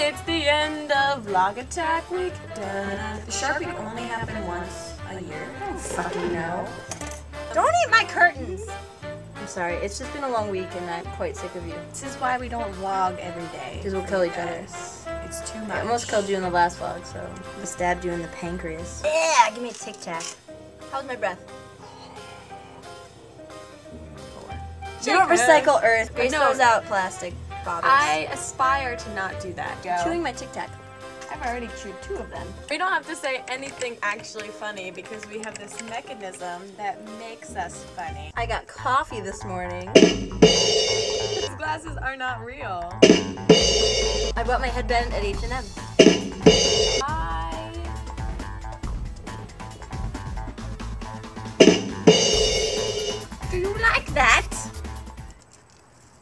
it's the end of Vlog Attack Week. The Shark Week only happen once a year. I don't fucking know. Don't eat my curtains! I'm sorry, it's just been a long week and I'm quite sick of you. This is why we don't vlog every day. Because we'll kill each other. It's too much. I almost killed you in the last vlog, so I stabbed you in the pancreas. Yeah, give me a tic tac. How's my breath? You don't recycle Earth. Grace throws out plastic bottles. I aspire to not do that. Go. chewing my Tic Tac. I've already chewed two of them. We don't have to say anything actually funny because we have this mechanism that makes us funny. I got coffee this morning. These glasses are not real. I bought my headband at H&M.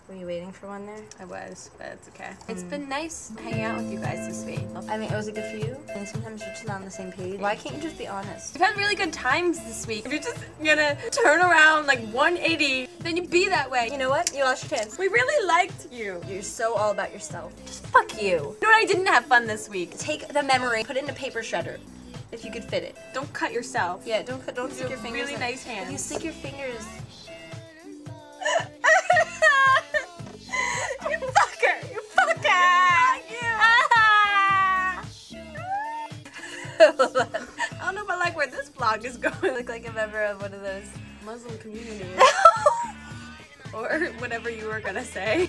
Were you waiting for one there? I was, but it's okay. It's been nice hanging out with you guys this week. I mean, it was good for you? And sometimes you're just not on the same page. Why can't you just be honest? We've had really good times this week. If you're just gonna turn around like 180, then you be that way. You know what? You lost your chance. We really liked you. You're so all about yourself. Just fuck you. You know what? I didn't have fun this week. Take the memory, put it in a paper shredder, if you could fit it. Don't cut yourself. Yeah, don't cut- don't You stick your fingers. really in. nice If you stick your fingers. I don't know if I like where this vlog is going. I look like a member of one of those. Muslim communities. or whatever you were gonna say.